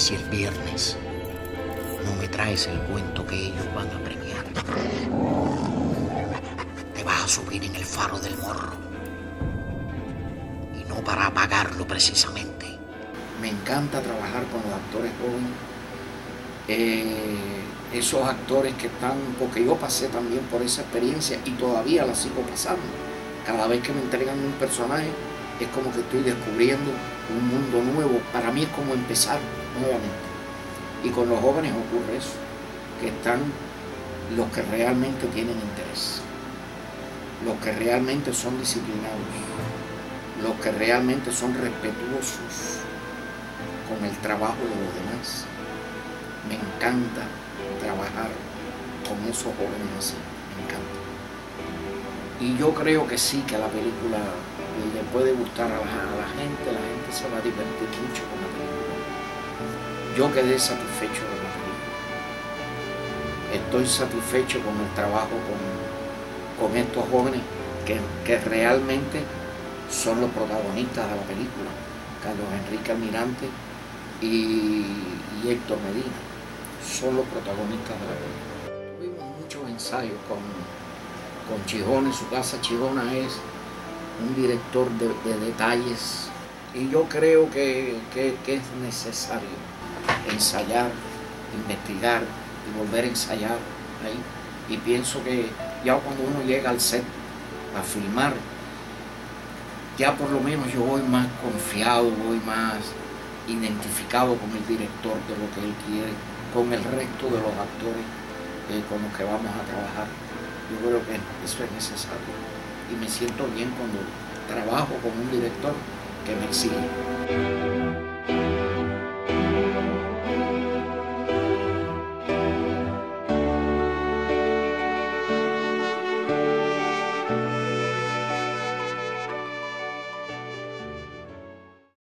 si el viernes no me traes el cuento que ellos van a premiar, te vas a subir en el faro del morro. Y no para apagarlo precisamente. Me encanta trabajar con los actores jóvenes. Eh, esos actores que están, porque yo pasé también por esa experiencia y todavía la sigo pasando. Cada vez que me entregan un personaje es como que estoy descubriendo un mundo nuevo. Para mí es como empezar nuevamente. Y con los jóvenes ocurre eso, que están los que realmente tienen interés, los que realmente son disciplinados, los que realmente son respetuosos con el trabajo de los demás. Me encanta trabajar con esos jóvenes así, me encanta. Y yo creo que sí, que la película le puede gustar a la, gente, la gente se va a divertir mucho con la película. Yo quedé satisfecho con la película. Estoy satisfecho con el trabajo con, con estos jóvenes que, que realmente son los protagonistas de la película. Carlos Enrique Almirante y, y Héctor Medina son los protagonistas de la película. Tuvimos muchos ensayos con, con Chijona, su casa Chijona es un director de, detalles y yo creo que, es necesario ensayar, investigar y volver a ensayar ahí. Y pienso que ya cuando uno llega al set a filmar, ya por lo menos yo voy más confiado, voy más identificado con el director de lo que él quiere, con el resto de los actores eh, con los que vamos a trabajar. Yo creo que eso es necesario y me siento bien cuando trabajo con un director que me exige.